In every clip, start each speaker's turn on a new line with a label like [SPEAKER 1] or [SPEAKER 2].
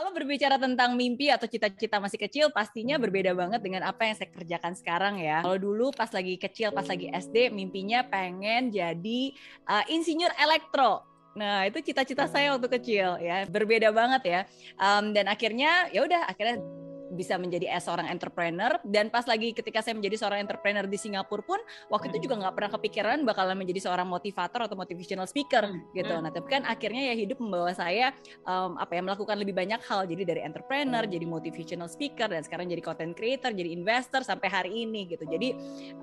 [SPEAKER 1] Kalau berbicara tentang mimpi atau cita-cita masih kecil, pastinya berbeda banget dengan apa yang saya kerjakan sekarang ya. Kalau dulu pas lagi kecil, pas lagi SD, mimpinya pengen jadi uh, insinyur elektro. Nah, itu cita-cita saya waktu kecil ya. Berbeda banget ya. Um, dan akhirnya ya udah akhirnya bisa menjadi seorang entrepreneur dan pas lagi ketika saya menjadi seorang entrepreneur di Singapura pun waktu itu juga nggak pernah kepikiran bakalan menjadi seorang motivator atau motivational speaker hmm. gitu. Hmm. Nah tapi kan akhirnya ya hidup membawa saya um, apa ya melakukan lebih banyak hal jadi dari entrepreneur jadi motivational speaker dan sekarang jadi content creator jadi investor sampai hari ini gitu. Jadi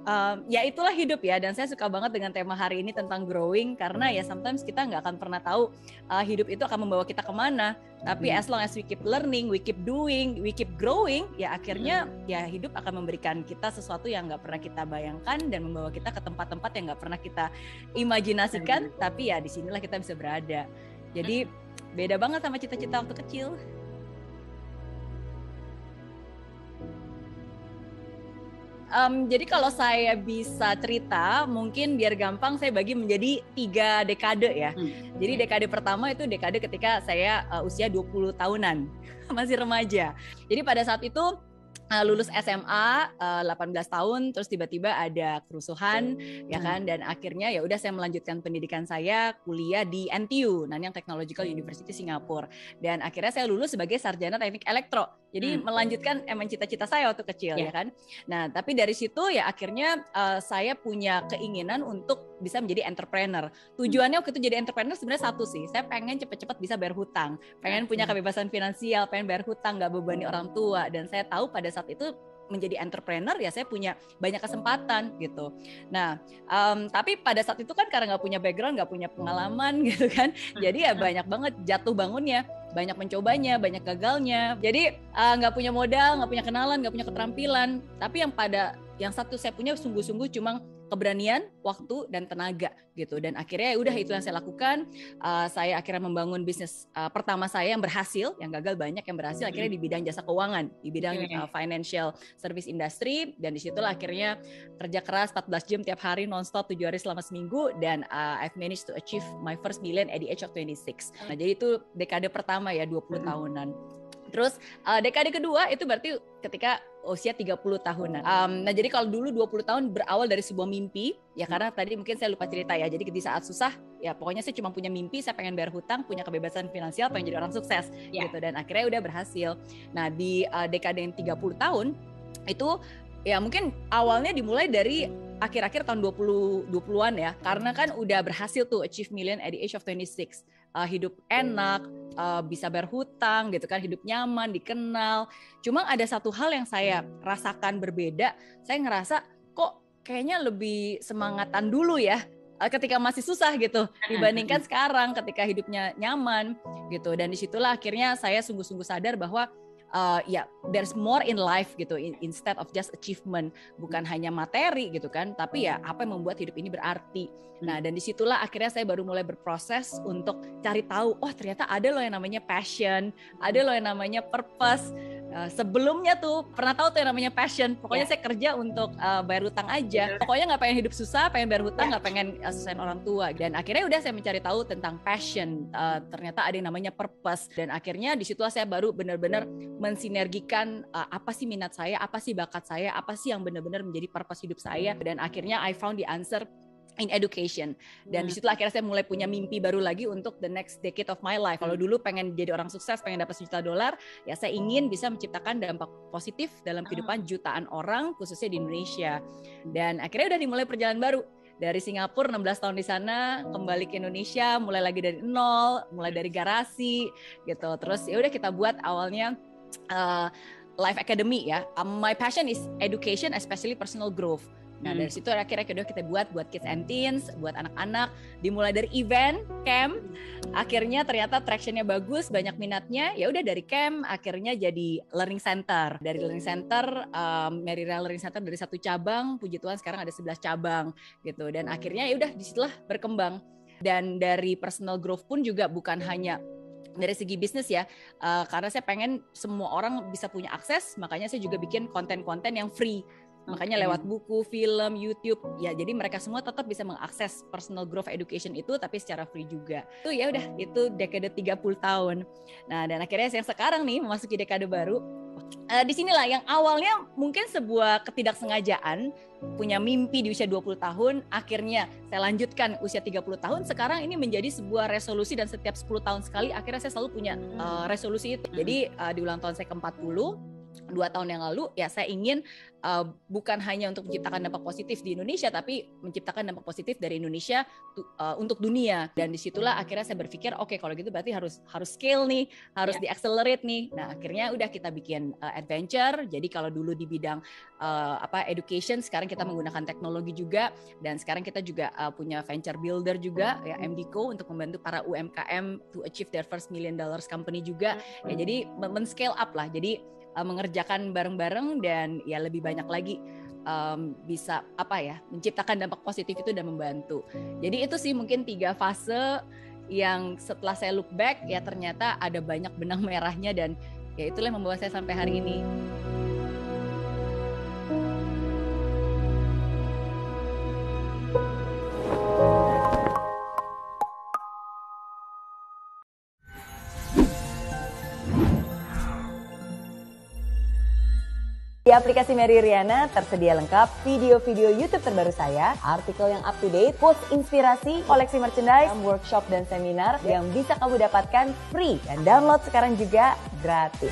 [SPEAKER 1] um, ya itulah hidup ya dan saya suka banget dengan tema hari ini tentang growing karena ya sometimes kita nggak akan pernah tahu uh, hidup itu akan membawa kita ke mana tapi hmm. as long as we keep learning, we keep doing, we keep growing, ya akhirnya hmm. ya hidup akan memberikan kita sesuatu yang nggak pernah kita bayangkan dan membawa kita ke tempat-tempat yang nggak pernah kita imajinasikan. Hmm. Tapi ya di sinilah kita bisa berada. Jadi beda banget sama cita-cita waktu kecil. Um, jadi kalau saya bisa cerita, mungkin biar gampang saya bagi menjadi tiga dekade ya. Hmm. Jadi dekade pertama itu dekade ketika saya uh, usia 20 tahunan, masih remaja. Jadi pada saat itu uh, lulus SMA uh, 18 tahun terus tiba-tiba ada kerusuhan hmm. ya kan dan akhirnya ya udah saya melanjutkan pendidikan saya kuliah di NTU Nanyang Technological University Singapura dan akhirnya saya lulus sebagai sarjana teknik elektro jadi hmm. melanjutkan emang cita-cita saya waktu kecil yeah. ya kan? Nah tapi dari situ ya akhirnya uh, saya punya keinginan untuk bisa menjadi entrepreneur. Tujuannya waktu itu jadi entrepreneur sebenarnya satu sih saya pengen cepet-cepet bisa bayar hutang. Pengen punya kebebasan finansial pengen bayar hutang nggak bebani orang tua. Dan saya tahu pada saat itu menjadi entrepreneur ya saya punya banyak kesempatan gitu. Nah, um, tapi pada saat itu kan karena nggak punya background, nggak punya pengalaman gitu kan, jadi ya banyak banget jatuh bangunnya, banyak mencobanya, banyak gagalnya. Jadi uh, nggak uh, punya modal, nggak punya kenalan, nggak punya keterampilan. Tapi yang pada yang satu saya punya sungguh-sungguh cuma keberanian, waktu dan tenaga gitu. Dan akhirnya ya udah itu yang saya lakukan. Uh, saya akhirnya membangun bisnis uh, pertama saya yang berhasil, yang gagal banyak yang berhasil akhirnya di bidang jasa keuangan, di bidang uh, financial service industry dan di situlah akhirnya kerja keras 14 jam tiap hari nonstop 7 hari selama seminggu dan uh, I've managed to achieve my first million at the age of 26. Nah, jadi itu dekade pertama ya 20 tahunan. Terus uh, dekade kedua itu berarti ketika usia 30 tahunan. Um, nah jadi kalau dulu 20 tahun berawal dari sebuah mimpi, ya karena tadi mungkin saya lupa cerita ya. Jadi di saat susah, ya pokoknya saya cuma punya mimpi, saya pengen bayar hutang, punya kebebasan finansial, pengen jadi orang sukses yeah. gitu. Dan akhirnya udah berhasil. Nah di uh, dekade yang 30 tahun itu ya mungkin awalnya dimulai dari akhir-akhir tahun 20 20-an ya. Karena kan udah berhasil tuh achieve million at the age of 26 uh, hidup enak, uh, bisa berhutang gitu kan, hidup nyaman, dikenal. Cuma ada satu hal yang saya rasakan berbeda. Saya ngerasa kok kayaknya lebih semangatan dulu ya uh, ketika masih susah gitu dibandingkan sekarang ketika hidupnya nyaman gitu. Dan di situlah akhirnya saya sungguh-sungguh sadar bahwa uh, ya yeah, there's more in life gitu instead of just achievement. Bukan hanya materi gitu kan tapi ya apa yang membuat hidup ini berarti. Nah dan di situlah akhirnya saya baru mulai berproses untuk cari tahu oh ternyata ada loh yang namanya passion ada loh yang namanya purpose Uh, sebelumnya tuh pernah tahu tuh yang namanya passion. Pokoknya yeah. saya kerja untuk uh, bayar hutang aja. Pokoknya nggak pengen hidup susah, pengen bayar hutang, nggak yeah. pengen uh, orang tua. Dan akhirnya udah saya mencari tahu tentang passion. Uh, ternyata ada yang namanya purpose. Dan akhirnya di situ saya baru benar-benar mensinergikan uh, apa sih minat saya, apa sih bakat saya, apa sih yang benar-benar menjadi purpose hidup saya. Dan akhirnya I found the answer in education dan hmm. di situlah akhirnya saya mulai punya mimpi baru lagi untuk the next decade of my life. Kalau hmm. dulu pengen jadi orang sukses, pengen dapat sejuta dolar, ya saya ingin bisa menciptakan dampak positif dalam ah. kehidupan jutaan orang khususnya di Indonesia. Dan akhirnya udah dimulai perjalanan baru dari Singapura 16 tahun di sana kembali ke Indonesia mulai lagi dari nol mulai dari garasi gitu terus ya udah kita buat awalnya uh, Life Academy ya um, my passion is education especially personal growth Nah hmm. dari situ akhirnya kedua kita buat buat kids and teens, buat anak-anak, dimulai dari event, camp, akhirnya ternyata tractionnya bagus, banyak minatnya, ya udah dari camp akhirnya jadi learning center. Dari learning center, um, Merira Learning Center dari satu cabang, puji Tuhan sekarang ada 11 cabang gitu. Dan akhirnya ya udah di situlah berkembang. Dan dari personal growth pun juga bukan hanya dari segi bisnis ya, uh, karena saya pengen semua orang bisa punya akses, makanya saya juga bikin konten-konten yang free Makanya lewat buku, film, YouTube, ya jadi mereka semua tetap bisa mengakses personal growth education itu tapi secara free juga. Itu ya udah itu dekade 30 tahun. Nah, dan akhirnya yang sekarang nih memasuki dekade baru uh, di sinilah yang awalnya mungkin sebuah ketidaksengajaan punya mimpi di usia 20 tahun akhirnya saya lanjutkan usia 30 tahun sekarang ini menjadi sebuah resolusi dan setiap 10 tahun sekali akhirnya saya selalu punya uh, resolusi itu. Jadi uh, di ulang tahun saya ke-40 dua tahun yang lalu ya saya ingin uh, bukan hanya untuk menciptakan dampak positif di Indonesia tapi menciptakan dampak positif dari Indonesia uh, untuk dunia. Dan di situlah akhirnya saya berpikir oke okay, kalau gitu berarti harus harus scale nih harus yeah. diaccelerate nih. Nah akhirnya udah kita bikin uh, adventure. Jadi kalau dulu di bidang uh, apa education sekarang kita menggunakan teknologi juga. Dan sekarang kita juga uh, punya venture builder juga ya MDCO untuk membantu para UMKM to achieve their first million dollars company juga. Ya jadi men-scale up lah. Jadi uh, mengerjakan bareng-bareng dan ya lebih banyak lagi um, bisa apa ya menciptakan dampak positif itu dan membantu. Jadi itu sih mungkin tiga fase yang setelah saya look back ya ternyata ada banyak benang merahnya dan ya itulah yang membawa saya sampai hari ini. Di aplikasi Mary Riana tersedia lengkap video-video YouTube terbaru saya, artikel yang up to date, post inspirasi, koleksi merchandise, workshop dan seminar yang bisa kamu dapatkan free dan download sekarang juga gratis.